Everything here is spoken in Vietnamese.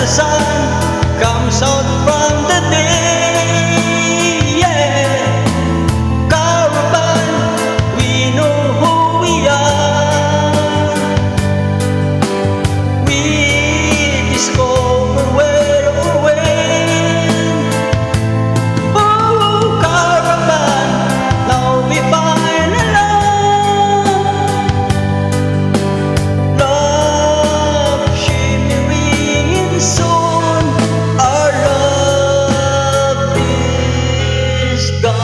the sun comes out gone.